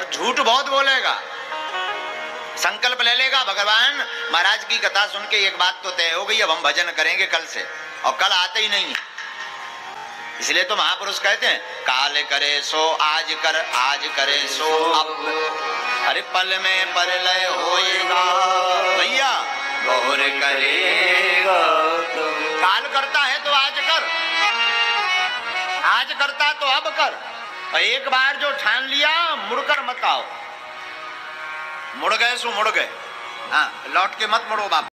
और झूठ बहुत बोलेगा। संकल्प ले लेगा, भगवान। महाराज की कथा सुन के एक बात तो तय हो गई, अब हम भजन करेंगे कल से। और कल आते ही नहीं। इसलिए तो महापुरुष कहते हैं, काल करे सो, आज कर, आज करे सो, अब। अरे, पल में पर लय होएगा। भैया गौर करेगा काल करता है तो आज कर। आज करता तो अब कर। और एक बार जो ठान मुड़कर मत आओ। मुड़ गए सो मुड़ गए। हाँ लौट के मत मुड़ो बाप।